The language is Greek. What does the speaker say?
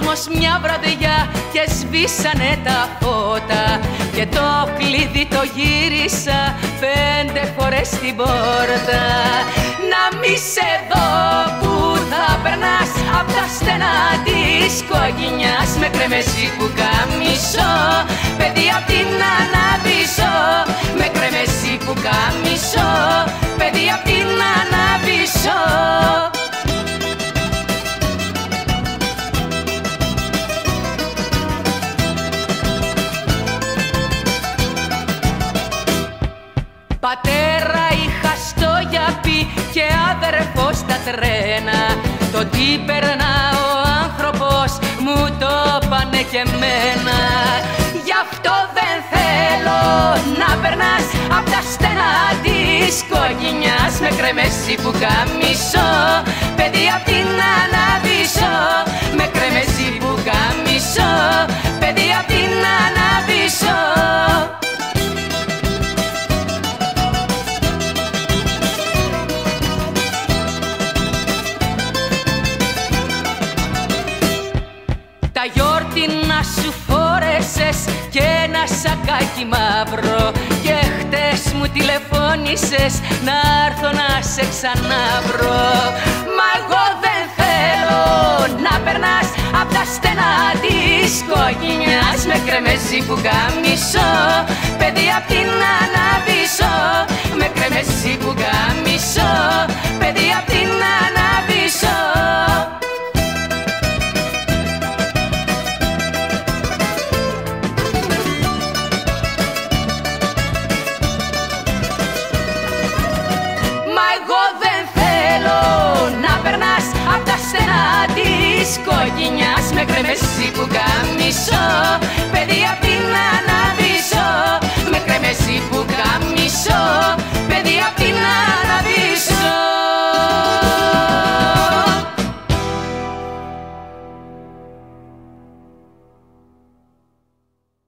όμως μια βραδιά και σβήσανε τα φώτα. Και το κλειδί το γύρισα πέντε φορές στην πόρτα. Να μη σε δω που θα περνάς απ' τα στενά της κοκκινιάς. Με κρεμεσί που καμισώ παιδί απ' την αναβήσω Πατέρα είχα στο γιαπί και αδερφός στα τρένα. Το τι περνά ο άνθρωπος μου το πάνε και μένα. Γι' αυτό δεν θέλω να περνάς απ' τα στενά της κοκκινιάς Με κρεμέσει που καμισώ, παιδί απ' την αναβήσω ένα σακάκι μαύρο Και χτες μου τηλεφώνησες να έρθω να σε ξαναβρω. Μα εγώ δεν θέλω να περνάς απ' τα στενά της κοκκινιάς Με κρεμεσί που καμισώ, παιδί απ' την αναβήσω στενά της κοκκινιάς Με κρεμεσί που καμισώ